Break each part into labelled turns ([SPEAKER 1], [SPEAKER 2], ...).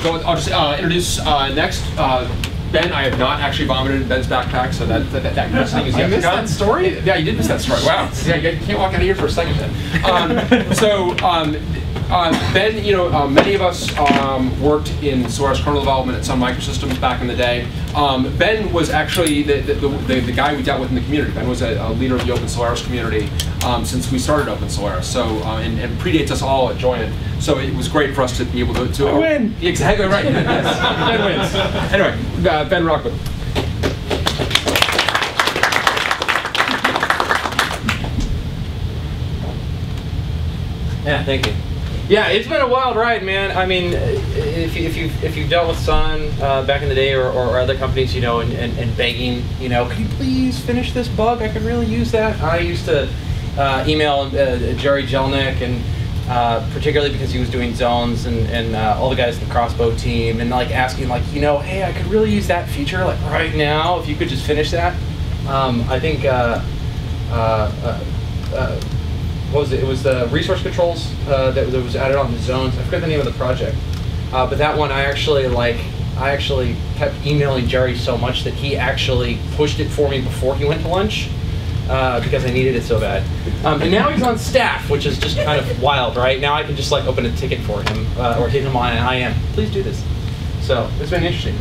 [SPEAKER 1] Sure. I'll just uh, introduce uh, next. Uh, Ben, I have not actually vomited in Ben's backpack, so that that, that, that thing is
[SPEAKER 2] I
[SPEAKER 1] yet to
[SPEAKER 2] missed that story?
[SPEAKER 1] Yeah, you did miss that story. Wow. Yeah, you can't walk out of here for a second then. Um, so um, uh, Ben, you know, uh, many of us um, worked in Solaris kernel development at Sun Microsystems back in the day. Um, ben was actually the, the, the, the guy we dealt with in the community. Ben was a, a leader of the Open Solaris community um, since we started Open Solaris, so uh, and, and predates us all at Joyent. So it was great for us to be able to. to
[SPEAKER 2] I win.
[SPEAKER 1] Exactly right. yes. Ben wins. Anyway, uh, Ben Rockwood.
[SPEAKER 3] Yeah, thank you. Yeah, it's been a wild ride, man. I mean, if, you, if you've if you've dealt with Sun uh, back in the day or, or other companies, you know, and, and, and begging, you know, can you please finish this bug? I could really use that. I used to uh, email uh, Jerry Jelinek, and uh, particularly because he was doing zones and, and uh, all the guys in the crossbow team, and like asking, like, you know, hey, I could really use that feature, like right now, if you could just finish that. Um, I think. Uh, uh, uh, uh, what was it? It was the resource controls uh, that, that was added on the zones. I forget the name of the project, uh, but that one I actually like. I actually kept emailing Jerry so much that he actually pushed it for me before he went to lunch uh, because I needed it so bad. Um, and now he's on staff, which is just kind of wild, right? Now I can just like open a ticket for him uh, or hit him on an IM. Please do this. So it's been interesting.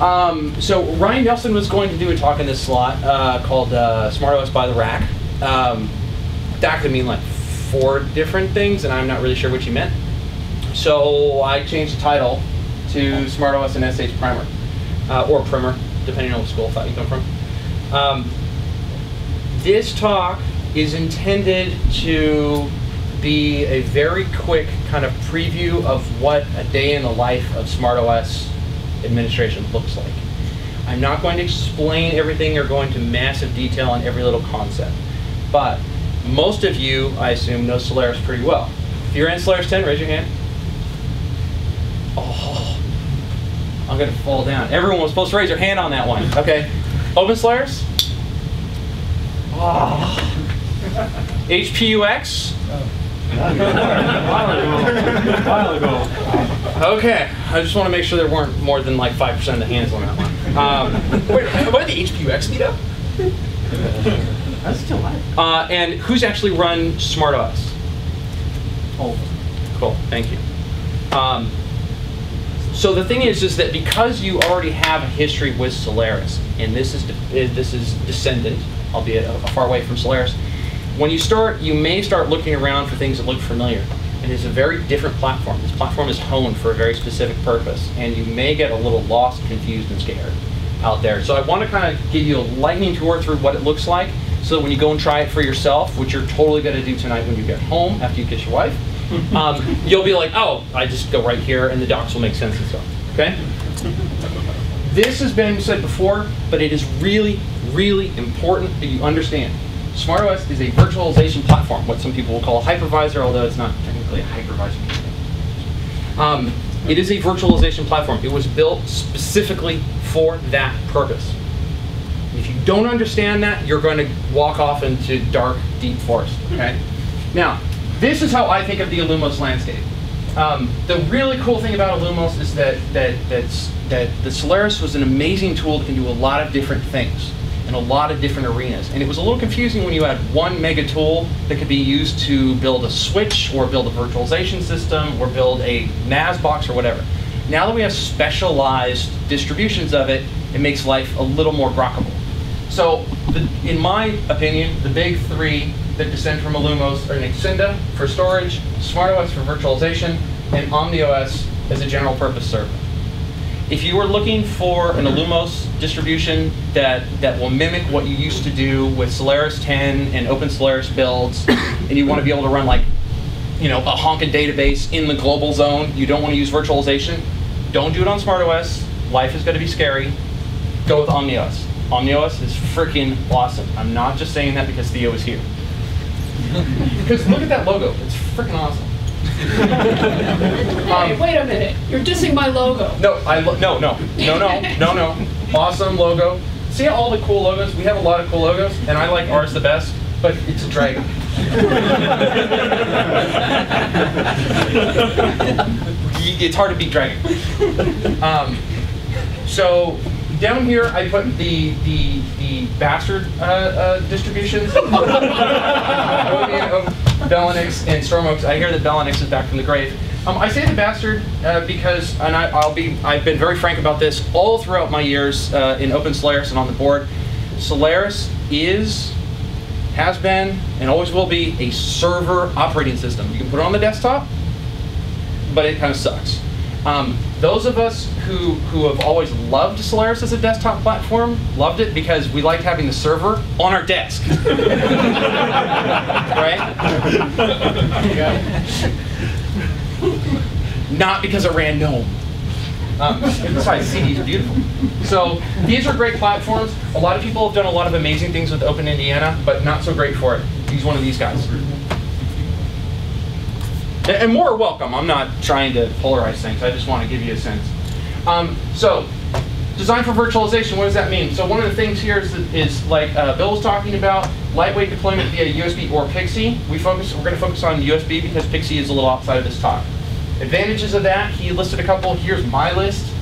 [SPEAKER 3] Um, so Ryan Nelson was going to do a talk in this slot uh, called uh, SmartOS by the Rack. Um, that could mean like four different things, and I'm not really sure what you meant. So I changed the title to SmartOS and SH Primer, uh, or Primer, depending on what school of thought you come from. Um, this talk is intended to be a very quick kind of preview of what a day in the life of SmartOS administration looks like. I'm not going to explain everything or go into massive detail on every little concept, but most of you, I assume, know Solaris pretty well. If you're in Solaris 10, raise your hand. Oh, I'm gonna fall down. Everyone was supposed to raise their hand on that one. Okay. Open Solaris? Oh. HPUX?
[SPEAKER 2] while ago.
[SPEAKER 3] Okay. I just want to make sure there weren't more than like 5% of the hands on that one. Um,
[SPEAKER 1] Wait, why the HPUX meetup?
[SPEAKER 2] That's still live.
[SPEAKER 3] Uh, and who's actually run SmartOS?
[SPEAKER 2] Oh.
[SPEAKER 3] Cool, thank you. Um, so the thing is, is that because you already have a history with Solaris, and this is uh, this is descendant, albeit a, a far way from Solaris, when you start, you may start looking around for things that look familiar. It's a very different platform. This platform is honed for a very specific purpose, and you may get a little lost, confused, and scared out there. So I want to kind of give you a lightning tour through what it looks like, so that when you go and try it for yourself, which you're totally going to do tonight when you get home after you kiss your wife, um, you'll be like, oh, I just go right here, and the docs will make sense and stuff. Okay? This has been said before, but it is really, really important that you understand. SmartOS is a virtualization platform, what some people will call a hypervisor, although it's not technically a hypervisor. Um, it is a virtualization platform. It was built specifically for that purpose. Don't understand that, you're going to walk off into dark, deep forest. Okay. Now, this is how I think of the Illumos landscape. Um, the really cool thing about Illumos is that that that's, that the Solaris was an amazing tool that can do a lot of different things in a lot of different arenas. And it was a little confusing when you had one mega tool that could be used to build a switch or build a virtualization system or build a NAS box or whatever. Now that we have specialized distributions of it, it makes life a little more grokkable. So, the, in my opinion, the big three that descend from Illumos are Nexenta for storage, SmartOS for virtualization, and OmniOS as a general purpose server. If you are looking for an Illumos distribution that, that will mimic what you used to do with Solaris 10 and Open Solaris builds, and you want to be able to run like, you know, a honking database in the global zone, you don't want to use virtualization, don't do it on SmartOS. Life is going to be scary. Go with OmniOS. OmniOS is freaking awesome. I'm not just saying that because Theo is here. Because look at that logo. It's freaking awesome.
[SPEAKER 4] Hey,
[SPEAKER 3] Um,
[SPEAKER 4] wait a minute. You're dissing my logo.
[SPEAKER 3] No, I lo- no no no no no no. Awesome logo. See all the cool logos? We have a lot of cool logos, and I like ours the best. But it's a dragon. it's hard to beat Dragon. Um, so down here, I put the the the bastard uh, uh, distributions. Odeon, O- BeleniX and StormOS. I hear that BeleniX is back from the grave. Um, I say the bastard uh, because, and I, I'll be, I've been very frank about this all throughout my years uh, in Open Solaris and on the board. Solaris is, has been, and always will be a server operating system. You can put it on the desktop, but it kind of sucks. Um, those of us who, who have always loved Solaris as a desktop platform loved it because we liked having the server on our desk. right? Not because it ran GNOME. Um, besides, CDs are beautiful. So these are great platforms. A lot of people have done a lot of amazing things with Open Indiana, but not so great for it. Use one of these guys. And- more welcome. I'm not trying to polarize things. I just want to give you a sense. Um, so, design for virtualization. What does that mean? So one of the things here is, is like uh, Bill was talking about, lightweight deployment via USB or PXE. We focus. We're going to focus on USB because PXE is a little outside of this talk. Advantages of that. He listed a couple. Here's my list.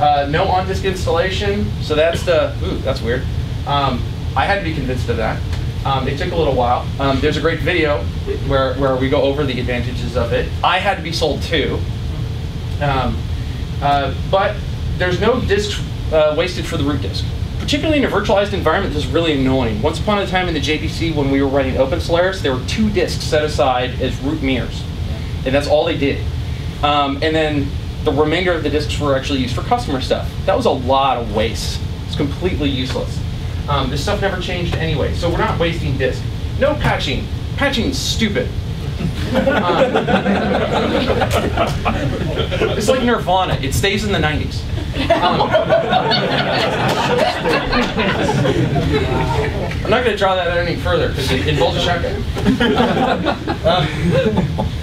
[SPEAKER 3] Uh, no on-disk installation. So that's the. Ooh, that's weird. Um, I had to be convinced of that. Um, it took a little while. Um, there's a great video where, where we go over the advantages of it. I had to be sold too. Um, uh, but there's no disk uh, wasted for the root disk. Particularly in a virtualized environment, this is really annoying. Once upon a time in the JPC, when we were running Open Solaris, there were two disks set aside as root mirrors. And that's all they did. Um, and then the remainder of the disks were actually used for customer stuff. That was a lot of waste. It's completely useless. Um, this stuff never changed anyway, so we're not wasting disk. No patching. Patching's stupid. Um, it's like Nirvana. It stays in the 90s. Um, I'm not going to draw that out any further because it involves a shotgun. Um,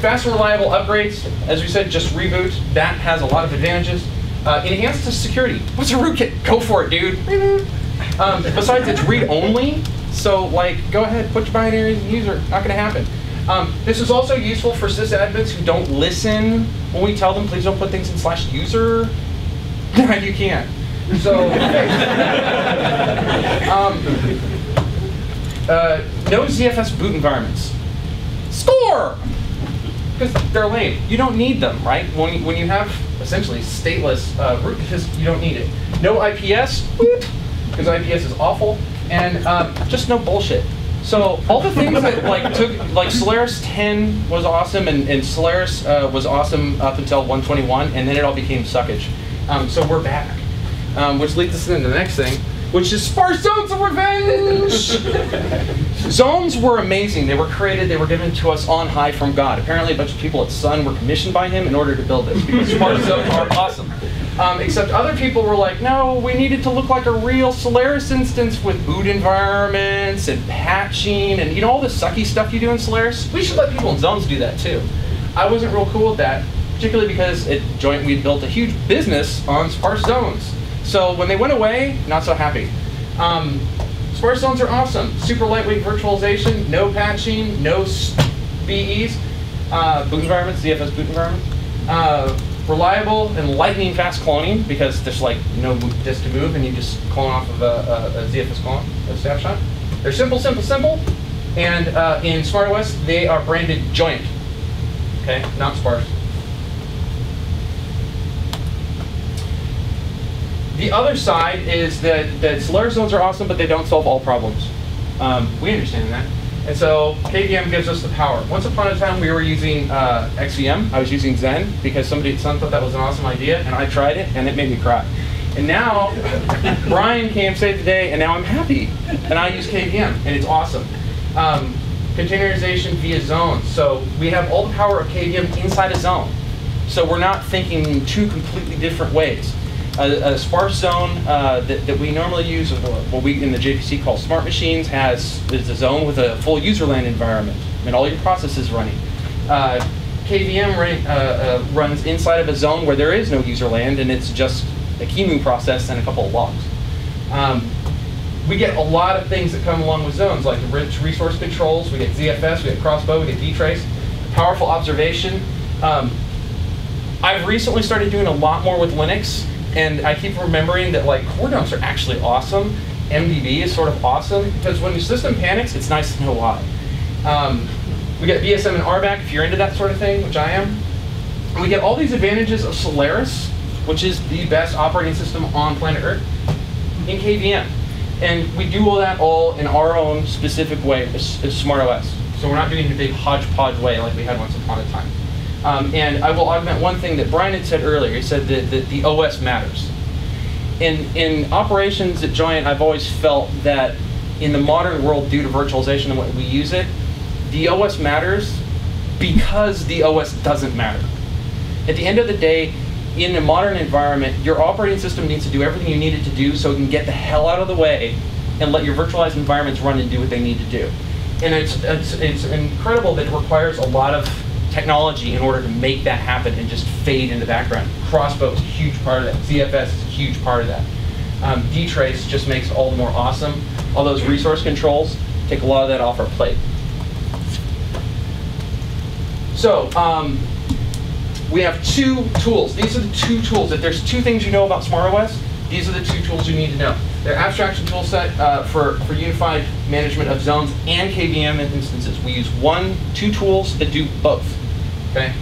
[SPEAKER 3] fast reliable upgrades. As we said, just reboot. That has a lot of advantages. Uh, enhanced security. What's a rootkit? Go for it, dude. Um, besides, it's read-only. So, like, go ahead, put your binaries in user. Not to happen. Um, this is also useful for sysadmins who don't listen when we tell them, please don't put things in slash user. you can't. So, um, uh, no ZFS boot environments. Score! Because they're lame. You don't need them, right? When when you have essentially stateless uh, root, because you don't need it. No IPS, because IPS is awful, and um, just no bullshit. So all the things that like took like Solaris 10 was awesome, and, and Solaris uh, was awesome up until 121, and then it all became suckage. Um, so we're back, um, which leads us into the next thing, which is Sparse Zones of Revenge. Zones were amazing. They were created. They were given to us on high from God. Apparently, a bunch of people at Sun were commissioned by Him in order to build this because Sparse Zones are awesome. Um, except other people were like, no, we needed to look like a real Solaris instance with boot environments and patching and you know all the sucky stuff you do in Solaris. We should let people in zones do that too. I wasn't real cool with that, particularly because at Joyent we built a huge business on sparse zones. So when they went away, not so happy. Um, sparse zones are awesome. Super lightweight virtualization, no patching, no BEs, uh, boot environments, ZFS boot environment. Uh, reliable and lightning fast cloning because there's like no disk to move and you just clone off of a, a, a ZFS clone, a snapshot. They're simple, simple, simple. And uh, in SmartOS, they are branded joyent. Okay, not sparse. The other side is that, that Solaris zones are awesome, but they don't solve all problems. Um, we understand that. And so KVM gives us the power. Once upon a time, we were using uh, XVM. I was using Xen because somebody some thought that was an awesome idea, and I tried it, and it made me cry. And now, Brian came save the day, and now I'm happy. And I use KVM, and it's awesome. Um, containerization via zones. So we have all the power of KVM inside a zone. So we're not thinking two completely different ways. A, a sparse zone uh, that, that we normally use, what we in the JPC call smart machines, has is a zone with a full user land environment and all your processes running. Uh, KVM uh, uh, runs inside of a zone where there is no user land, and it's just a QEMU process and a couple of logs. Um, we get a lot of things that come along with zones, like rich resource controls. We get ZFS, we get Crossbow, we get dtrace, powerful observation. Um, I've recently started doing a lot more with Linux, and I keep remembering that like core dumps are actually awesome. MDB is sort of awesome because when your system panics, it's nice to know why. Um, we get BSM and RBAC if you're into that sort of thing, which I am. And we get all these advantages of Solaris, which is the best operating system on planet Earth, in KVM. And we do all that all in our own specific way as, as SmartOS. So we're not doing it in a big hodgepodge way like we had once upon a time. Um, and I will augment one thing that Brian had said earlier. He said that, that the OS matters. In, in operations at Joyent, I've always felt that in the modern world, due to virtualization and what we use it, the OS matters because the OS doesn't matter. At the end of the day, in a modern environment, your operating system needs to do everything you need it to do so it can get the hell out of the way and let your virtualized environments run and do what they need to do. And it's, it's, it's incredible that it requires a lot of technology in order to make that happen and just fade in the background. Crossbow is a huge part of that. ZFS is a huge part of that. Um, dtrace just makes it all the more awesome. All those resource controls take a lot of that off our plate. So, um, we have two tools. These are the two tools. If there's two things you know about SmartOS, these are the two tools you need to know. They're abstraction toolset uh, for, for unified management of zones and KVM instances. We use one, two tools that do both. Okay.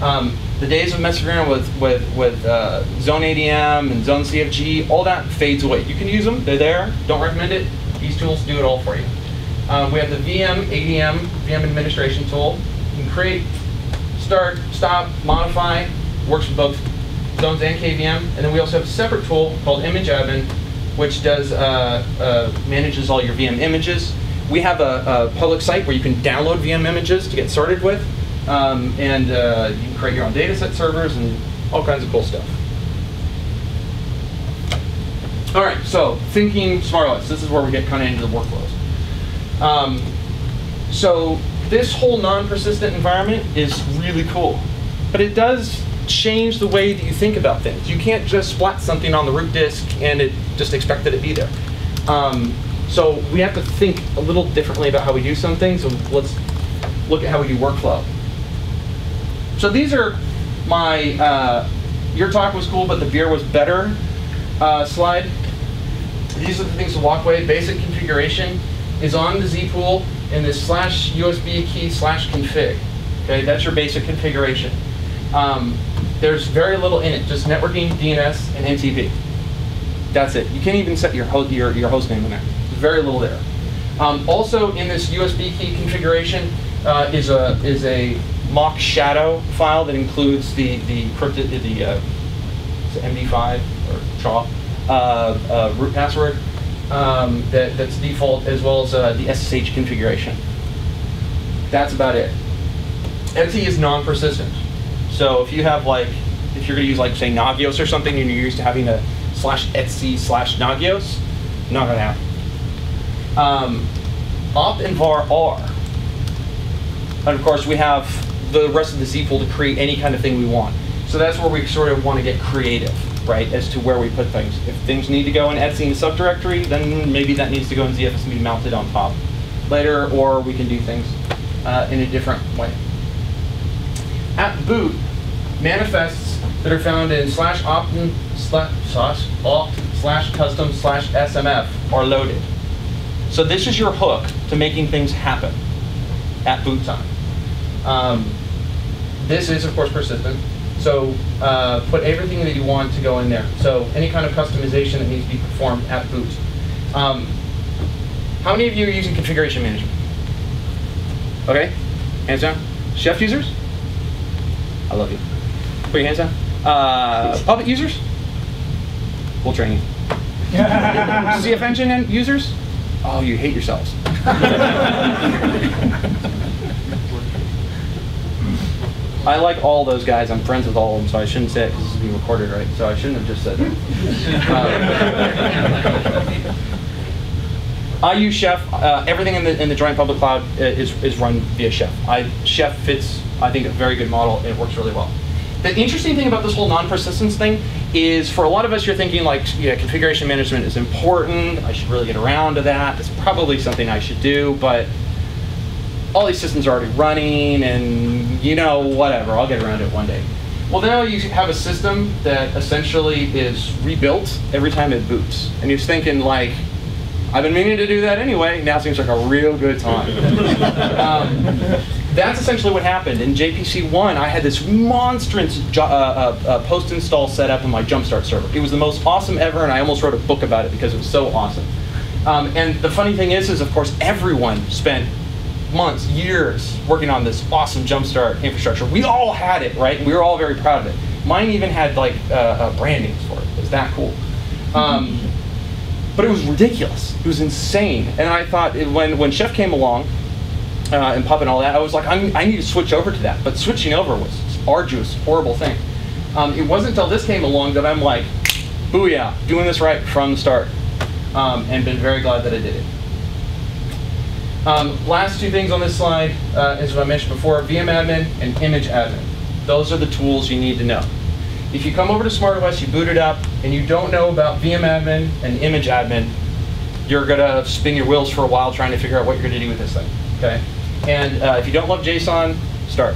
[SPEAKER 3] Um, the days of messing around with with with uh, Zone ADM and Zone CFG, all that fades away. You can use them; they're there. Don't recommend it. These tools do it all for you. Um, we have the VM ADM VM administration tool. You can create, start, stop, modify. Works with both zones and KVM. And then we also have a separate tool called Image Admin, which does uh, uh, manages all your VM images. We have a, a public site where you can download VM images to get started with. Um, and uh, you can create your own dataset servers and all kinds of cool stuff. All right, so thinking SmartOS. This is where we get kind of into the workflows. Um, so this whole non-persistent environment is really cool, but it does change the way that you think about things. You can't just splat something on the root disk and it just expect that it be there. Um, so we have to think a little differently about how we do some things. So let's look at how we do workflow. So these are my, uh, your talk was cool, but the beer was better uh, slide. These are the things to walk away. Basic configuration is on the zpool in this slash USB key slash config. Okay, that's your basic configuration. Um, there's very little in it, just networking, DNS, and NTP. That's it. You can't even set your, ho your, your host name in there. Very little there. Um, also in this USB key configuration uh, is a is a mock shadow file that includes the the cryptid the uh, MD5 or SHA uh, uh, root password um, that, that's default as well as uh, the SSH configuration. That's about it. NT is non-persistent. So if you have like, if you're gonna use like say Nagios or something and you're used to having a slash etc slash Nagios, not gonna happen. Um, opt and var are. And of course we have the rest of the zpool to create any kind of thing we want. So that's where we sort of want to get creative, right, as to where we put things. If things need to go in etc subdirectory, then maybe that needs to go in ZFS and be mounted on top later, or we can do things uh, in a different way. At boot, manifests that are found in slash opt slash, opt slash custom slash SMF are loaded. So this is your hook to making things happen at boot time. Um, this is, of course, persistent. So uh, put everything that you want to go in there. So any kind of customization that needs to be performed at boot. Um, how many of you are using configuration management? Okay, hands down. Chef users? I love you. Put your hands down. Uh, Puppet users? We'll train you. CF Engine users? Oh, you hate yourselves. I like all those guys. I'm friends with all of them, so I shouldn't say it because this is being recorded, right? So I shouldn't have just said that. Um, I use Chef. Uh, everything in the in the Joyent Public Cloud is is run via Chef. I Chef fits, I think, a very good model. and It works really well. The interesting thing about this whole non-persistence thing is, for a lot of us, you're thinking like, yeah, configuration management is important. I should really get around to that. It's probably something I should do, but all these systems are already running and you know, whatever, I'll get around to it one day. Well, now you have a system that essentially is rebuilt every time it boots. And you're thinking like, I've been meaning to do that anyway. Now seems like a real good time. um, that's essentially what happened. In JPC 1, I had this monstrous uh, uh, uh, post install setup in my Jumpstart server. It was the most awesome ever, and I almost wrote a book about it because it was so awesome. Um, and the funny thing is, is of course, everyone spent months, years working on this awesome Jumpstart infrastructure. We all had it, right? We were all very proud of it. Mine even had like uh, uh, brandings for it. It was that cool. Um, but it was ridiculous. It was insane. And I thought when when Chef came along uh, and Pup and all that, I was like, I need to switch over to that. But switching over was arduous, horrible thing. Um, it wasn't until this came along that I'm like, booyah, doing this right from the start, um, and been very glad that I did it. Um, last two things on this slide, uh, as I mentioned before, VM admin and image admin. Those are the tools you need to know. If you come over to SmartOS, you boot it up, and you don't know about VM admin and image admin, you're gonna spin your wheels for a while trying to figure out what you're gonna do with this thing, okay? And uh, if you don't love JSON, start.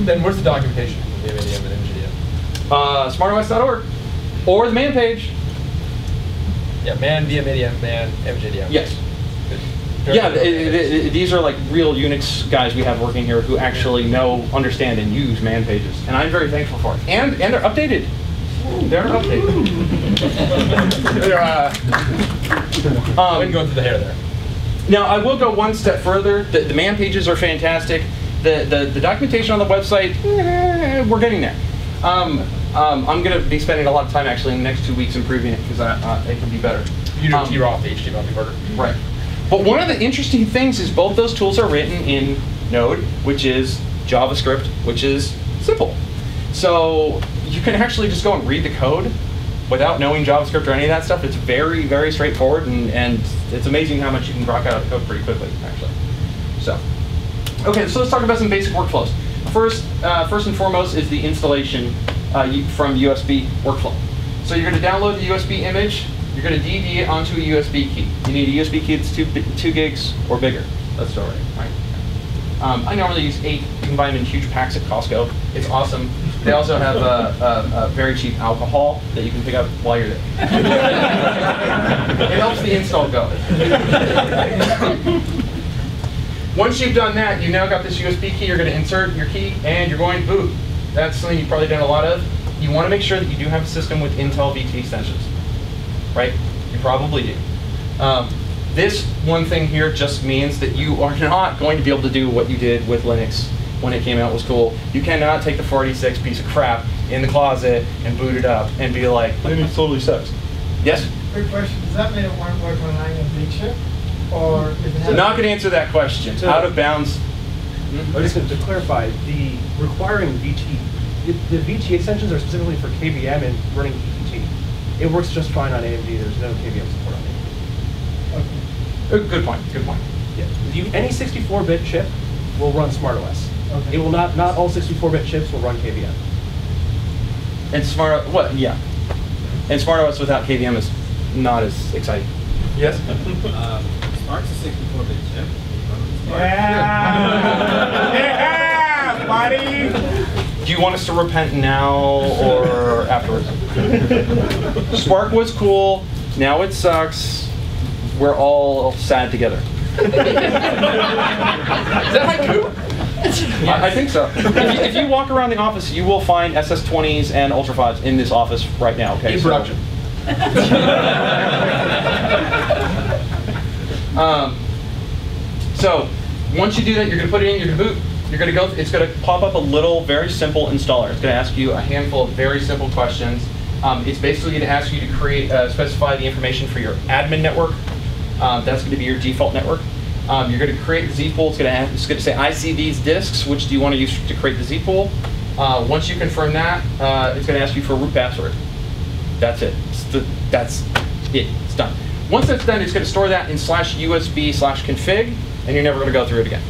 [SPEAKER 1] Then where's the documentation? for the MADM and MGDM?
[SPEAKER 3] Uh, smartos.org, or the man page.
[SPEAKER 1] Yeah, man, VMADM, man, MJDM.
[SPEAKER 3] Yes.
[SPEAKER 1] Good.
[SPEAKER 3] Yeah, th- th- th- these are like real Unix guys we have working here who actually know, understand, and use man pages, and I'm very thankful for it. And and they're updated. They're updated. they're, uh, um,
[SPEAKER 1] wouldn't go through the hair there.
[SPEAKER 3] Now I will go one step further. The, the man pages are fantastic. The, the the documentation on the website, eh, we're getting there. Um, um, I'm going to be spending a lot of time actually in the next two weeks improving it because uh, it can be better.
[SPEAKER 1] You
[SPEAKER 3] Um,
[SPEAKER 1] T off the HTML converter.
[SPEAKER 3] Right. But one of the interesting things is both those tools are written in Node, which is JavaScript, which is simple. So you can actually just go and read the code without knowing JavaScript or any of that stuff. It's very, very straightforward, and, and it's amazing how much you can rock out of code pretty quickly, actually. So, okay, so let's talk about some basic workflows. First, uh, first and foremost is the installation uh, from USB workflow. So you're going to download the USB image. You're going to DD it onto a USB key. You need a USB key that's two, two gigs or bigger. That's all right, right? Um, I normally use eight. You can buy them in huge packs at Costco. It's awesome. They also have a, a, a very cheap alcohol that you can pick up while you're there. it helps the install go. Once you've done that, you've now got this USB key, you're going to insert your key, and you're going boot. That's something you've probably done a lot of. You want to make sure that you do have a system with Intel VT extensions, right? You probably do. Um, this one thing here just means that you are not going to be able to do what you did with Linux when it came out was cool. You cannot take the 46 piece of crap in the closet and boot it up and be like, Linux totally sucks. Yes?
[SPEAKER 5] Quick question, does that mean it won't work on an big chip? Or if it has?
[SPEAKER 3] Not going to answer that question.
[SPEAKER 2] So-
[SPEAKER 3] Out of bounds.
[SPEAKER 2] I just to clarify, the requiring VT, the the VT extensions are specifically for KVM and running EPT. It works just fine on AMD, there's no KVM support on it.
[SPEAKER 5] Okay.
[SPEAKER 3] Uh, Good point, good point.
[SPEAKER 2] Yeah, you, any 64-bit chip will run SmartOS.
[SPEAKER 5] Okay.
[SPEAKER 2] It will not, not all 64-bit chips will run KVM.
[SPEAKER 3] And Smart, what, yeah. And SmartOS without KVM is not as exciting. Yes?
[SPEAKER 6] Um, SPARC's a 64-bit chip.
[SPEAKER 5] Yeah, buddy.
[SPEAKER 3] Do you want us to repent now or afterwards? Spark was cool, now it sucks. We're all sad together. Is that haiku? I, I think so. If you, if you walk around the office, you will find SS20s and Ultra 5s in this office right now, okay?
[SPEAKER 1] In
[SPEAKER 3] So- Um, so once you do that, you're going to put it in, you're going to boot. You're going to go, it's going to pop up a little, very simple installer. It's going to ask you a handful of very simple questions. Um, it's basically going to ask you to create, uh, specify the information for your admin network. Um, that's going to be your default network. Um, you're going to create the Z pool. It's going to have, it's going to say, I see these disks. Which do you want to use to create the Z pool? Uh, once you confirm that, uh, it's going to ask you for a root password. That's it. The, that's it. It's done. Once that's done, it's going to store that in slash USB slash config, and you're never going to go through it again.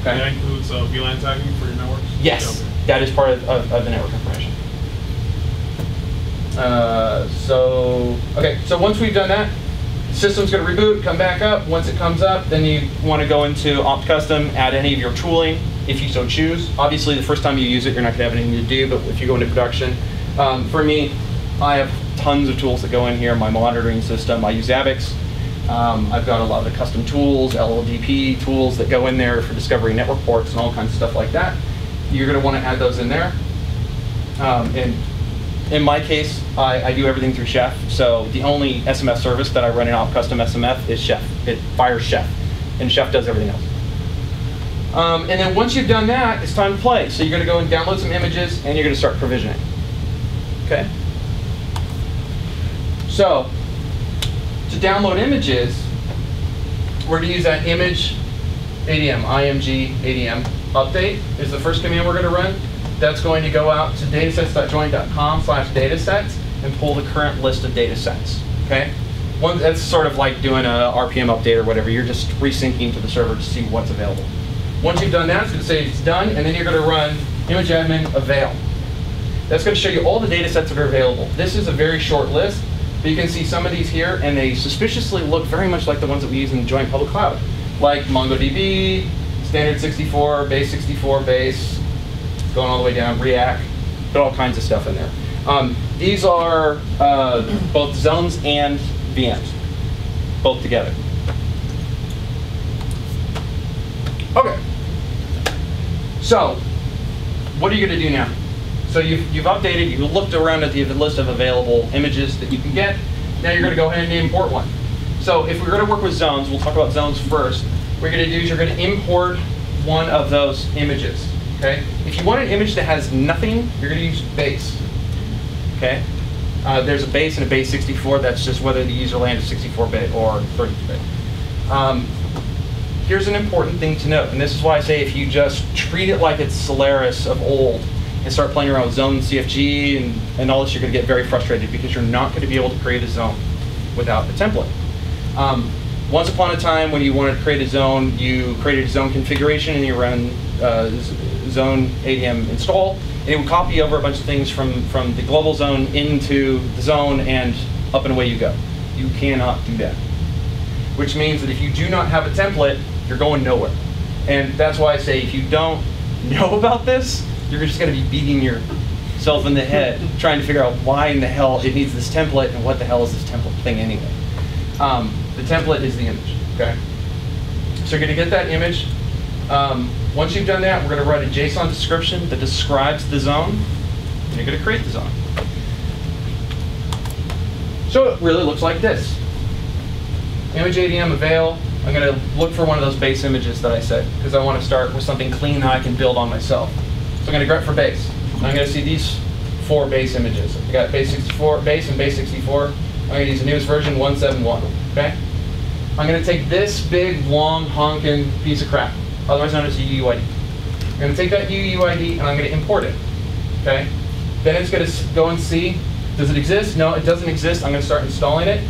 [SPEAKER 3] Okay.
[SPEAKER 6] That includes uh, VLAN tagging for your networks?
[SPEAKER 3] Yes,
[SPEAKER 6] Okay.
[SPEAKER 3] that is part of, of, of the network information. Uh, so, okay, so once we've done that, system's going to reboot, come back up. Once it comes up, then you want to go into opt custom, add any of your tooling if you so choose. Obviously, the first time you use it, you're not gonna have anything to do, but if you go into production, um, for me, I have tons of tools that go in here, my monitoring system, I use Zabbix. Um, I've got a lot of the custom tools, LLDP tools that go in there for discovering network ports and all kinds of stuff like that. You're gonna wanna add those in there. Um, and in my case, I, I do everything through Chef. So the only SMF service that I run in off custom SMF is Chef. It fires Chef, and Chef does everything else. Um, and then once you've done that, it's time to play. So you're going to go and download some images, and you're going to start provisioning. Okay. So to download images, we're going to use that image ADM, IMG ADM update is the first command we're going to run. That's going to go out to datasets.joyent.com slash datasets and pull the current list of datasets. Okay? One, that's sort of like doing a RPM update or whatever. You're just resyncing to the server to see what's available. Once you've done that, it's going to say it's done, and then you're going to run image admin avail. That's going to show you all the datasets that are available. This is a very short list, but you can see some of these here, and they suspiciously look very much like the ones that we use in the Joyent public cloud, like MongoDB, Standard 64, Base 64, Base, going all the way down, Riak, got all kinds of stuff in there. Um, these are uh, both zones and VMs, both together. Okay. So, what are you going to do now? So you've, you've updated, you've looked around at the list of available images that you can get. Now you're going to go ahead and import one. So if we're going to work with zones, we'll talk about zones first. What you're going to do is you're going to import one of those images. Okay? If you want an image that has nothing, you're going to use base. Okay? Uh, there's a base and a base 64. That's just whether the user land is 64-bit or 32-bit. Um, here's an important thing to note, and this is why I say if you just treat it like it's Solaris of old and start playing around with zone CFG and, and all this, you're going to get very frustrated because you're not going to be able to create a zone without a template. Um, once upon a time, when you wanted to create a zone, you created a zone configuration and you run uh, zone ADM install, and it would copy over a bunch of things from, from the global zone into the zone, and up and away you go. You cannot do that. Which means that if you do not have a template, you're going nowhere. And that's why I say if you don't know about this, you're just going to be beating yourself in the head trying to figure out why in the hell it needs this template and what the hell is this template thing anyway. Um, the template is the image, okay? So you're going to get that image. Um, once you've done that, we're going to write a JSON description that describes the zone, and you're going to create the zone. So it really looks like this. Image ADM avail. I'm going to look for one of those base images that I said, because I want to start with something clean that I can build on myself. So I'm going to grep for base. I'm going to see these four base images. I got base 64, base and base 64. I'm going to use the newest version, 171. Okay? I'm going to take this big, long, honking piece of crap, otherwise known as a UUID. I'm going to take that UUID and I'm going to import it. Okay? Then it's going to go and see, does it exist? No, it doesn't exist. I'm going to start installing it.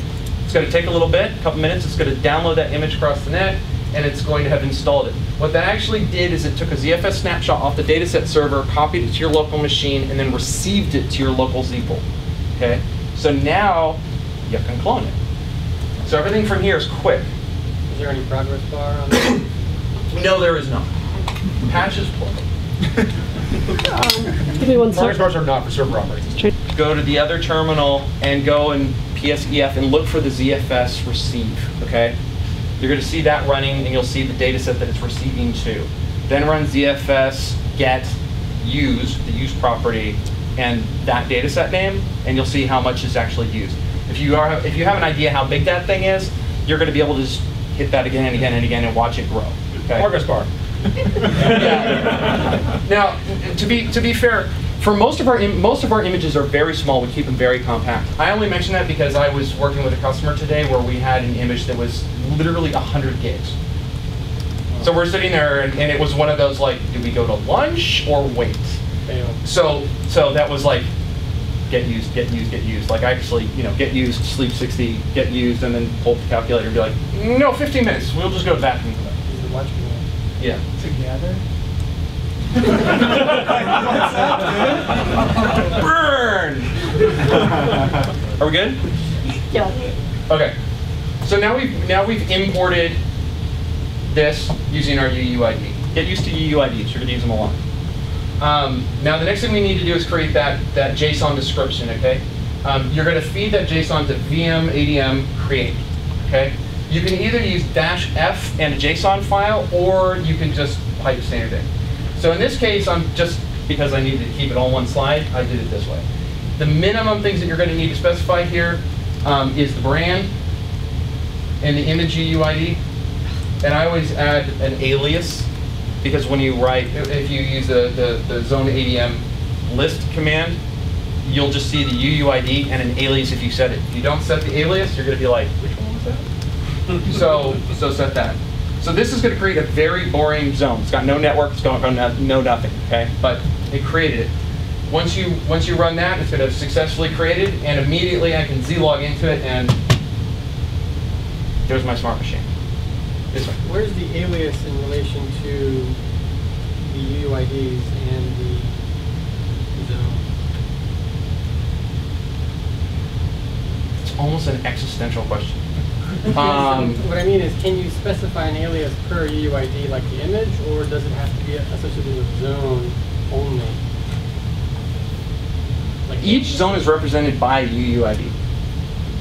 [SPEAKER 3] It's going to take a little bit, a couple minutes. It's going to download that image across the net, and it's going to have installed it. What that actually did is it took a ZFS snapshot off the dataset server, copied it to your local machine, and then received it to your local ZPL. Okay? So now you can clone it. So everything from here is quick.
[SPEAKER 7] Is there any progress bar on that?
[SPEAKER 3] No, there is not. Patches play.
[SPEAKER 4] Give me one
[SPEAKER 1] Progress
[SPEAKER 4] sec.
[SPEAKER 1] bars are not for server operators.
[SPEAKER 3] Go to the other terminal and go in PSEF and look for the ZFS receive, okay? You're gonna see that running and you'll see the data set that it's receiving to. Then run ZFS get use, the use property, and that data set name, and you'll see how much is actually used. If you are, if you have an idea how big that thing is, you're gonna be able to just hit that again and again and again and watch it grow. Okay?
[SPEAKER 1] Progress bar.
[SPEAKER 3] Yeah. Now, to be to be fair, for most of our im- most of our images are very small. We keep them very compact. I only mention that because I was working with a customer today where we had an image that was literally 100 gigs. So we're sitting there, and, and it was one of those like, do we go to lunch or wait? So so that was like, get used, get used, get used. Like I actually, you know, get used, sleep 60, get used, and then pull up the calculator and be like, no, 15 minutes. We'll just go to that. and back."
[SPEAKER 7] Is the lunch meal
[SPEAKER 3] Yeah.
[SPEAKER 7] together?
[SPEAKER 3] Burn! Are we good?
[SPEAKER 4] Yeah.
[SPEAKER 3] Okay. So now we've now we've imported this using our UUID. Get used to UUIDs. You're going to use them a lot. Um, now, the next thing we need to do is create that, that JSON description, okay? Um, you're going to feed that JSON to VM ADM create, okay? You can either use dash F and a JSON file, or you can just pipe standard in. So in this case, I'm just, because I need to keep it all one slide, I did it this way. The minimum things that you're going to need to specify here um, is the brand and the image UUID. And I always add an alias, because when you write, if you use the, the, the zone ADM list command, you'll just see the UUID and an alias if you set it. If you don't set the alias, you're going to be like, which one was that? So, so set that. So this is going to create a very boring zone. It's got no network, it's going no, no nothing, okay? But it created it. Once you once you run that, it's going to have successfully created, and immediately I can zlog into it, and there's my smart machine. This one.
[SPEAKER 7] Where's the alias in relation to the UUIDs and the zone?
[SPEAKER 3] It's almost an existential question.
[SPEAKER 7] Um, what I mean is, can you specify an alias per UUID like the image, or does it have to be associated with zone only? Like
[SPEAKER 3] each zone is represented by a UUID,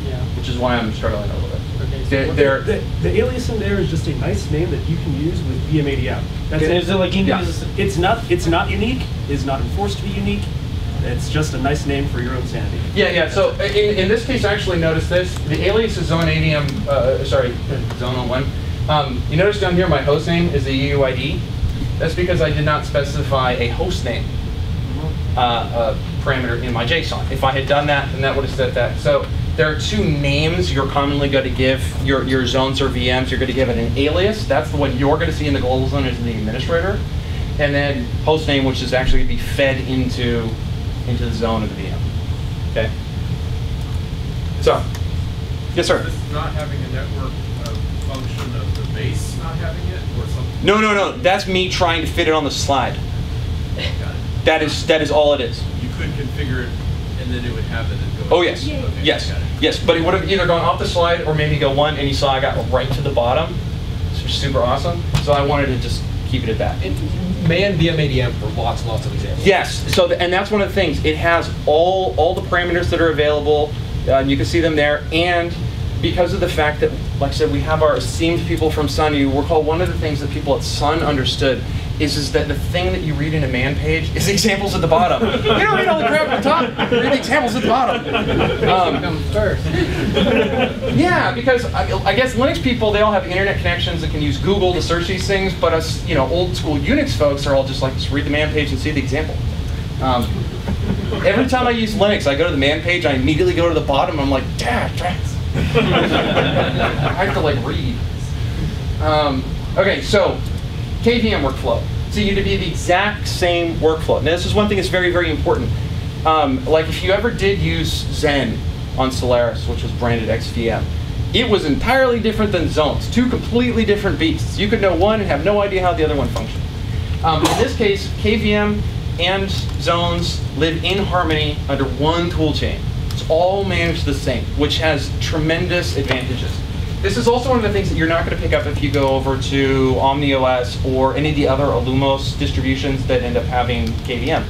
[SPEAKER 7] Yeah.
[SPEAKER 3] which is why I'm struggling a little bit.
[SPEAKER 7] Okay. So
[SPEAKER 3] They're- they're-
[SPEAKER 2] The, the alias in there is just a nice name that you can use with VMADM. That's it.
[SPEAKER 8] Is it like
[SPEAKER 3] Yeah.
[SPEAKER 2] It's not, it's not unique, it's not enforced to be unique. It's just a nice name for your own sanity.
[SPEAKER 3] Yeah, yeah. So in, in this case, I actually notice this. The alias is zone ADM, uh, sorry, zone 01. Um, you notice down here my host name is a UUID. That's because I did not specify a host name uh, uh, parameter in my JSON. If I had done that, then that would have said that. So there are two names you're commonly going to give your, your zones or VMs. You're going to give it an alias. That's the one you're going to see in the global zone as the administrator. And then host name, which is actually going to be fed into, into the zone of the VM. Okay? So, yes, sir.
[SPEAKER 6] This is not having a network uh, function of the base not having it, or something?
[SPEAKER 3] No, no, no. That's me trying to fit it on the slide.
[SPEAKER 6] Got it.
[SPEAKER 3] That is that is all it is.
[SPEAKER 6] You could configure it, and then it would have it and go.
[SPEAKER 3] Oh yes,
[SPEAKER 6] Okay,
[SPEAKER 3] yes, yes. But it would have either gone off the slide or maybe go one, and you saw I got right to the bottom. It's super awesome. So I wanted to just keep it at that.
[SPEAKER 1] Man VMADM for lots and lots of examples.
[SPEAKER 3] Yes. So the, and that's one of the things. It has all all the parameters that are available. Uh, you can see them there, and because of the fact that, like I said, we have our esteemed people from Sun. You recall one of the things that people at Sun understood is is that the thing that you read in a man page is examples at the bottom. you don't read all the crap at the top. Read the examples at the bottom. Um,
[SPEAKER 7] first.
[SPEAKER 3] yeah, because I, I guess Linux people they all have internet connections and can use Google to search these things, but us, you know, old school Unix folks are all just like just read the man page and see the example. Um, every time I use Linux, I go to the man page, I immediately go to the bottom, I'm like, dad, tracks. I have to like read. Um, okay, so KVM workflow. So you to be the exact same workflow. Now this is one thing that's very, very important. Um, like if you ever did use Xen on Solaris, which was branded XVM, it was entirely different than zones, two completely different beasts. You could know one and have no idea how the other one functioned. Um, in this case, KVM and zones live in harmony under one toolchain. It's all managed the same, which has tremendous advantages. This is also one of the things that you're not going to pick up if you go over to OmniOS or any of the other Illumos distributions that end up having KVM.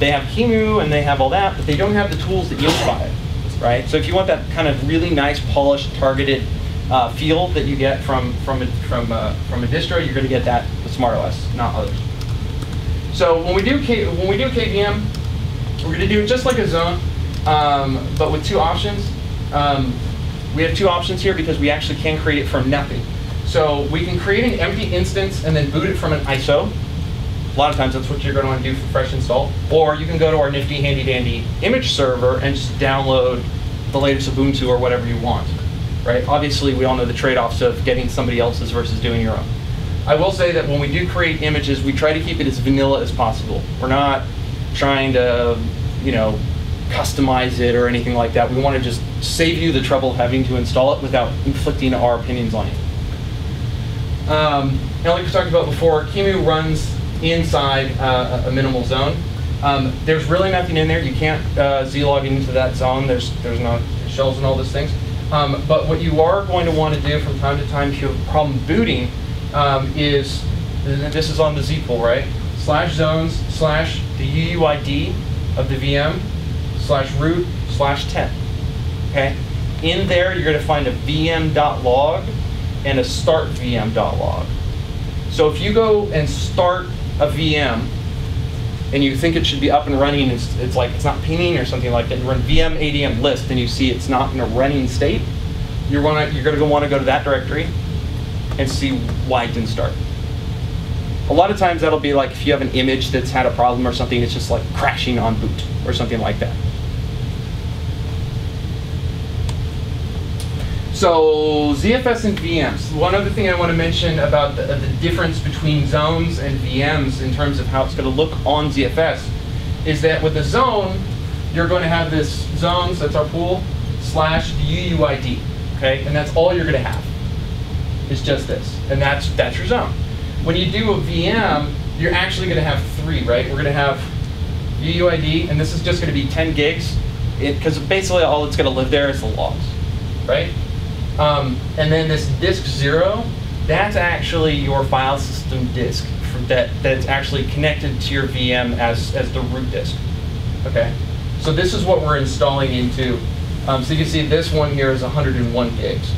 [SPEAKER 3] They have QEMU and they have all that, but they don't have the tools that Unify it, right? So if you want that kind of really nice, polished, targeted uh, feel that you get from from a, from from a distro, you're going to get that with SmartOS, not others. So when we do K, when we do KVM, we're going to do it just like a zone, um, but with two options. Um, we have two options here because we actually can create it from nothing. So we can create an empty instance and then boot it from an ISO. A lot of times that's what you're going to want to do for fresh install. Or you can go to our nifty handy dandy image server and just download the latest Ubuntu or whatever you want. Right? Obviously, we all know the trade-offs of getting somebody else's versus doing your own. I will say that when we do create images, we try to keep it as vanilla as possible. We're not trying to, you know, customize it or anything like that. We want to just save you the trouble of having to install it without inflicting our opinions on you. Um, and like we talked about before, QEMU runs inside uh, a minimal zone. Um, there's really nothing in there. You can't uh, zlog into that zone. There's there's no shells and all those things. Um, but what you are going to want to do from time to time if you have a problem booting um, is this is on the Z pool, right? Slash zones slash the UUID of the VM slash root slash 10. Okay? In there, you're going to find a VM.log and a start VM.log. So if you go and start a VM and you think it should be up and running, it's, it's like it's not pinging or something like that, you run VM ADM list and you see it's not in a running state, you're, wanna, you're going to want to go to that directory and see why it didn't start. A lot of times that'll be like if you have an image that's had a problem or something, it's just like crashing on boot or something like that. So ZFS and VMs. One other thing I want to mention about the, the difference between zones and VMs in terms of how it's going to look on ZFS is that with a zone, you're going to have this zones, that's our pool, slash UUID, okay? And that's all you're going to have. It's just this, and that's that's your zone. When you do a VM, you're actually going to have three, right? We're going to have UUID, and this is just going to be 10 gigs, because basically all that's going to live there is the logs, right? Um, and then this disk zero, that's actually your file system disk that that's actually connected to your VM as as the root disk. Okay, so this is what we're installing into. Um, so you can see this one here is 101 gigs.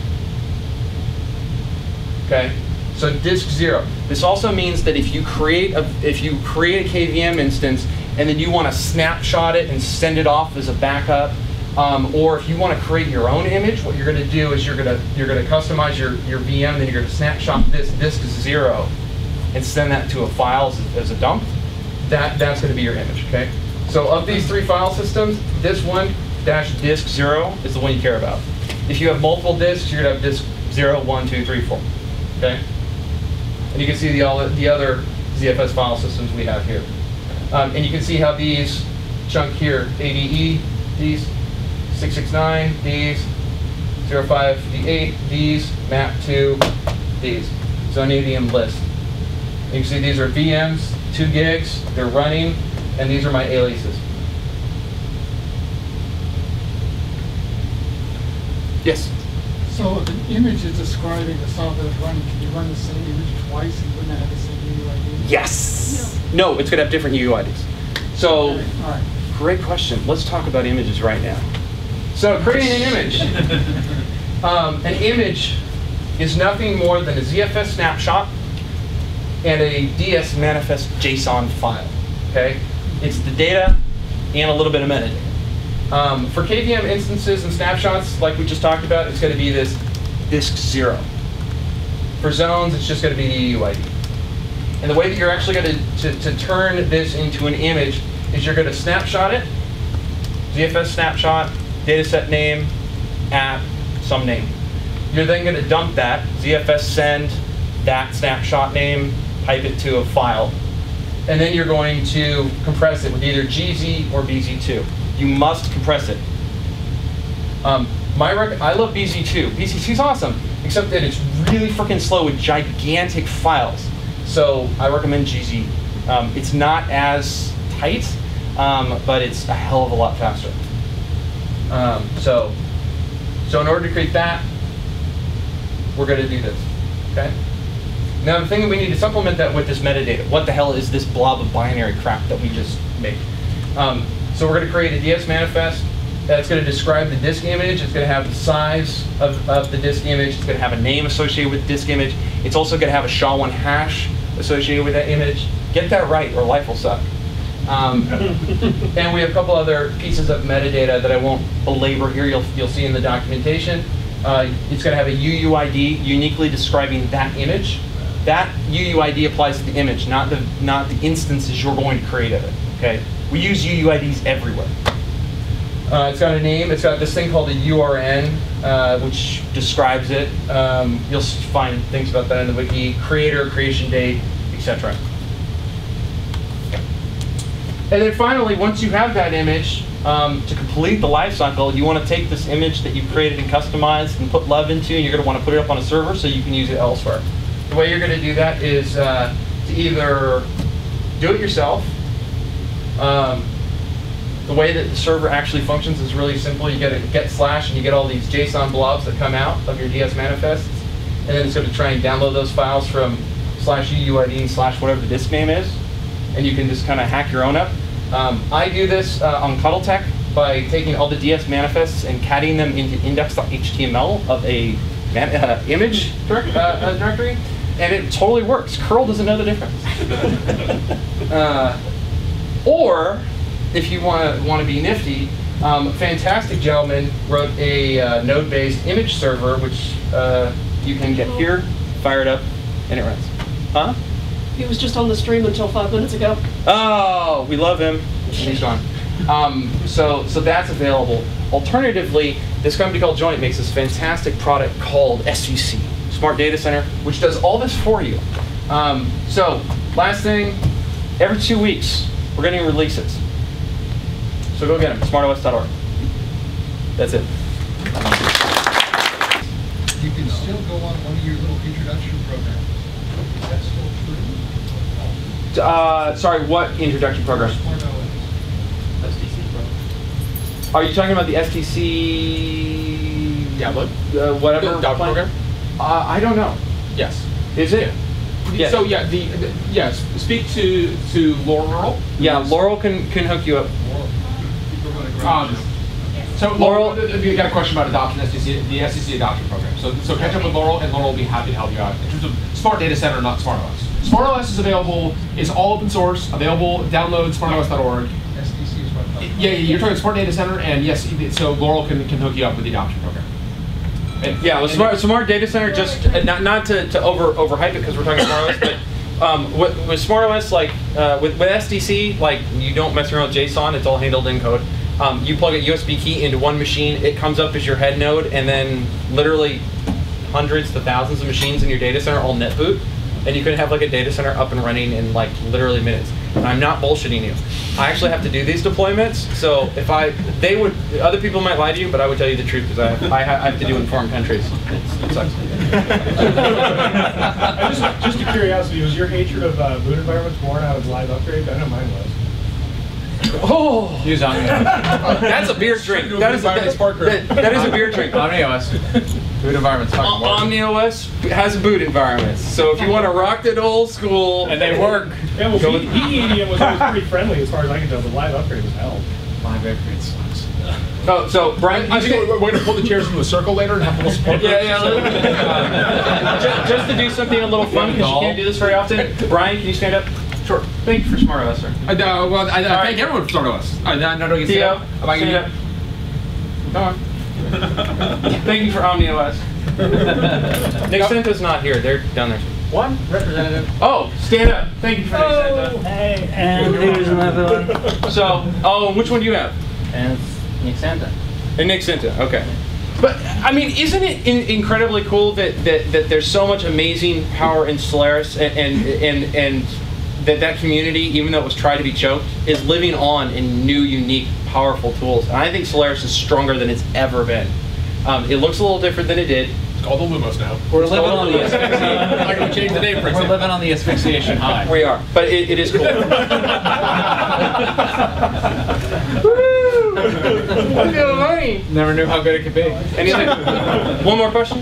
[SPEAKER 3] Okay, so disk zero. This also means that if you create a if you create a KVM instance and then you want to snapshot it and send it off as a backup, um, or if you want to create your own image, what you're going to do is you're going to you're going to customize your your VM, then you're going to snapshot this disk zero and send that to a file as, as a dump. That that's going to be your image. Okay. So of these three file systems, this one dash disk zero is the one you care about. If you have multiple disks, you're going to have disk zero, one, two, three, four. Okay. And you can see the all the other ZFS file systems we have here. Um, and you can see how these chunk here, ADE, these 669, these, 05D8, these, map to these. Zone ADM list. You can see these are VMs, two gigs, they're running, and these are my aliases. Yes?
[SPEAKER 5] So if an image is describing the software that's running, can you run the same image twice and wouldn't have the same UUID?
[SPEAKER 3] Yes! No, it's gonna have different UUIDs. So,
[SPEAKER 5] All right.
[SPEAKER 3] great question. Let's talk about images right now. So creating an image. Um, an image is nothing more than a ZFS snapshot and a DS manifest JSON file. Okay, it's the data and a little bit of metadata. Um, for KVM instances and snapshots, like we just talked about, it's going to be this disk zero. For zones, it's just going to be the UUID. And the way that you're actually going to, to turn this into an image is you're going to snapshot it, ZFS snapshot, dataset name, app, some name. You're then going to dump that, ZFS send that snapshot name, pipe it to a file, and then you're going to compress it with either GZ or BZ2. You must compress it. Um, my rec- I love BZ2. BZ2 is awesome, except that it's really freaking slow with gigantic files. So I recommend GZ. Um, it's not as tight, um, but it's a hell of a lot faster. Um, so, so in order to create that, we're going to do this. Okay. Now the thing that we need to supplement that with is metadata. What the hell is this blob of binary crap that we just made? Um, so we're going to create a DS manifest that's going to describe the disk image. It's going to have the size of, of the disk image. It's going to have a name associated with the disk image. It's also going to have a SHA-1 hash associated with that image. Get that right, or life will suck. Um, and we have a couple other pieces of metadata that I won't belabor here. You'll, you'll see in the documentation. Uh, it's going to have a UUID uniquely describing that image. That UUID applies to the image, not the not the instances you're going to create of it. Okay, we use UUIDs everywhere. Uh, it's got a name. It's got this thing called a URN, uh, which describes it. Um, you'll find things about that in the wiki. Creator, creation date, etc. And then finally, once you have that image, um, to complete the lifecycle, you want to take this image that you've created and customized and put love into, and you're going to want to put it up on a server so you can use it elsewhere. The way you're going to do that is uh, to either do it yourself. Um, the way that the server actually functions is really simple. You get a get slash and you get all these JSON blobs that come out of your DS manifests. And then it's going to try and download those files from slash UUID slash whatever the disk name is, and you can just kind of hack your own up. Um, I do this uh, on CuddleTech by taking all the DS manifests and catting them into index.html of a uh, image direct, uh, uh, directory, and it totally works. curl doesn't know the difference. uh, or, if you want to want to be nifty, um, fantastic gentleman wrote a uh, node-based image server, which you can get here, fire it up, and it runs. Huh?
[SPEAKER 4] He was just on the stream until five minutes ago.
[SPEAKER 3] Oh, we love him. He's gone. Um, so, so that's available. Alternatively, this company called Joyent makes this fantastic product called SDC, Smart Data Center, which does all this for you. Um, so, last thing, every two weeks, we're getting releases. So go get them, smartos.org. That's it.
[SPEAKER 8] You can still go on one of your little introduction programs. Is that still true?
[SPEAKER 3] Uh, sorry, what introduction
[SPEAKER 8] OS.
[SPEAKER 3] Are you talking about the FTC?
[SPEAKER 1] Download?
[SPEAKER 3] Uh, whatever.
[SPEAKER 1] The download program?
[SPEAKER 3] Uh, I don't know.
[SPEAKER 1] Yes.
[SPEAKER 3] Is it? Yes.
[SPEAKER 1] So yeah, the, the yes. Speak to to Laurel.
[SPEAKER 3] Yeah, Laurel can, can hook you up.
[SPEAKER 8] People are gonna
[SPEAKER 1] Um, so
[SPEAKER 3] Laurel-
[SPEAKER 1] Laurel, you got a question about adoption, SDC, the SDC adoption program. So so catch up with Laurel, and Laurel will be happy to help you out in terms of Smart Data Center, not smart SmartOS. SmartOS is available, is all open source, available. Download smartos.org.
[SPEAKER 8] SDC is what
[SPEAKER 1] Yeah, yeah, you're talking Smart Data Center, and yes, so Laurel can, can hook you up with the adoption program. And-
[SPEAKER 3] Yeah, well,
[SPEAKER 1] and-
[SPEAKER 3] smart, smart data center. Just uh, not not to, to over overhype it because we're talking SmartOS, but um, with, with SmartOS, like uh, with with SDC, like you don't mess around with JSON. It's all handled in code. Um, you plug a USB key into one machine, it comes up as your head node, and then literally hundreds to thousands of machines in your data center all net boot, and you can have like a data center up and running in like literally minutes. And I'm not bullshitting you. I actually have to do these deployments, so if I, they would, other people might lie to you, but I would tell you the truth because I, I, ha- I have to do in foreign countries. It's, it sucks.
[SPEAKER 2] Just, just a curiosity, was your hatred of uh, boot environments born out of live upgrade? I know mine was.
[SPEAKER 3] Oh,
[SPEAKER 9] Use Omni.
[SPEAKER 3] that's a beer drink. That is a, that, that- that is a beer drink.
[SPEAKER 9] OmniOS. Boot environment's fucking work.
[SPEAKER 3] OmniOS has boot environments, so if you want to rock it old school,
[SPEAKER 9] And they work.
[SPEAKER 2] Yeah, well,
[SPEAKER 3] Go
[SPEAKER 2] B-
[SPEAKER 3] with-
[SPEAKER 2] BEDM was always pretty friendly as far as I can tell, The live upgrade was hell.
[SPEAKER 9] Live upgrade sucks.
[SPEAKER 3] Oh, so Brian,
[SPEAKER 1] I
[SPEAKER 3] you
[SPEAKER 1] think we're, we're going to pull the chairs into a circle later and have a little support.
[SPEAKER 3] Yeah, yeah. let- uh, ju- just, to do something a little fun because you can't do this very often. Brian, can you stand up? Sure. Thank you for SmartOS, sir.
[SPEAKER 1] I, uh, well, I, I
[SPEAKER 3] right.
[SPEAKER 1] thank everyone for starting us. I, I know you
[SPEAKER 3] Theo,
[SPEAKER 1] stand up. Am I
[SPEAKER 3] stand
[SPEAKER 1] gonna-
[SPEAKER 3] up. Come on. Thank you for OmniOS. Nexenta's not here. They're down there.
[SPEAKER 7] One representative.
[SPEAKER 3] Oh, stand up. Thank you for oh, Nexenta.
[SPEAKER 10] Hey, and here's another one.
[SPEAKER 3] So, oh, which one do you have?
[SPEAKER 10] And it's Nexenta.
[SPEAKER 3] And Nexenta, okay. But I mean, isn't it in- incredibly cool that, that, that there's so much amazing power in Solaris and, and and and that that community, even though it was tried to be choked, is living on in new, unique, powerful tools. And I think Solaris is stronger than it's ever been. Um, it looks a little different than it did.
[SPEAKER 1] It's called illumos now.
[SPEAKER 9] We're living on the
[SPEAKER 1] I'm not change the name for
[SPEAKER 9] We're
[SPEAKER 1] example.
[SPEAKER 9] living on the asphyxiation high.
[SPEAKER 3] We are, but it, it is cool. I'm feeling money.
[SPEAKER 9] Never knew how good it could be.
[SPEAKER 3] Anything? One more question?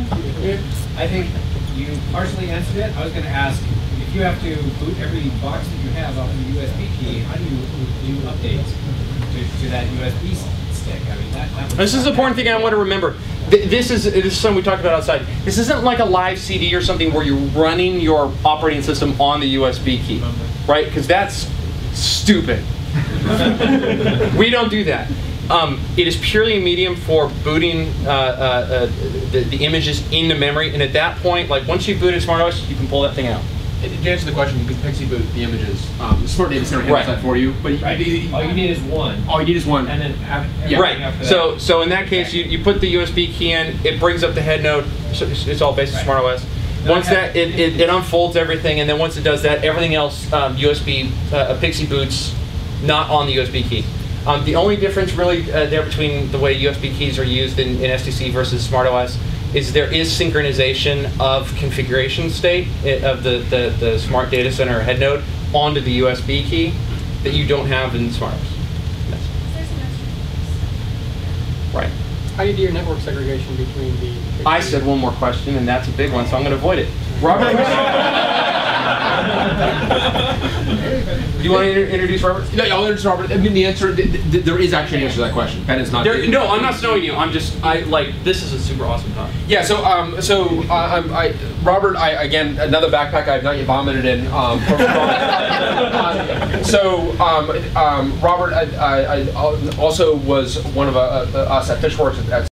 [SPEAKER 11] I think you partially answered it. I was going to ask, if you have to boot every box that you have off of the USB key, how do you do updates to, to that USB stick? I mean, that, that
[SPEAKER 3] This is the important thing I want to remember. Th- This is this is something we talked about outside. This isn't like a live CD or something where you're running your operating system on the USB key, right? Because that's stupid. we don't do that. Um, it is purely a medium for booting uh, uh, uh, the, the images into memory, and at that point, like once you boot a SmartOS, you can pull that thing out.
[SPEAKER 1] To answer the question, you can PXE boot the images. Um, Smart Data Center handles
[SPEAKER 3] Right.
[SPEAKER 1] that for you. But you,
[SPEAKER 11] Right.
[SPEAKER 1] the-
[SPEAKER 11] All you need is one,
[SPEAKER 1] all you need is one.
[SPEAKER 11] and then have
[SPEAKER 1] Yeah.
[SPEAKER 3] Right.
[SPEAKER 11] after
[SPEAKER 3] So
[SPEAKER 11] that.
[SPEAKER 3] so in that case, you, you put the USB key in. It brings up the head node. So it's, it's all based on
[SPEAKER 11] Right.
[SPEAKER 3] SmartOS.
[SPEAKER 11] Then
[SPEAKER 3] Once that it, it, it unfolds everything, and then once it does that, everything else um, USB uh, PXE boots not on the USB key. Um, the only difference really uh, there between the way USB keys are used in, in SDC versus SmartOS is there is synchronization of configuration state eh, of the, the, the Smart Data Center head node onto the USB key that you don't have in SmartOS. Yes. Right.
[SPEAKER 7] How do you do your network segregation between the?
[SPEAKER 3] I said one more question, and that's a big one, so I'm going to avoid it. Robert,
[SPEAKER 1] Do you want to introduce Robert? No, I'll introduce Robert. I mean, the answer, th- th- there is actually an answer to that question. Ben is not.
[SPEAKER 3] There, no, I'm not snowing you. I'm just, I like, this is a super awesome talk.
[SPEAKER 1] Yeah, so um, so uh, I'm, I, Robert, I again another backpack I've not yet vomited in. Um, uh, so um, um, Robert, I, I, I also was one of uh, uh, us at Fishworks at, at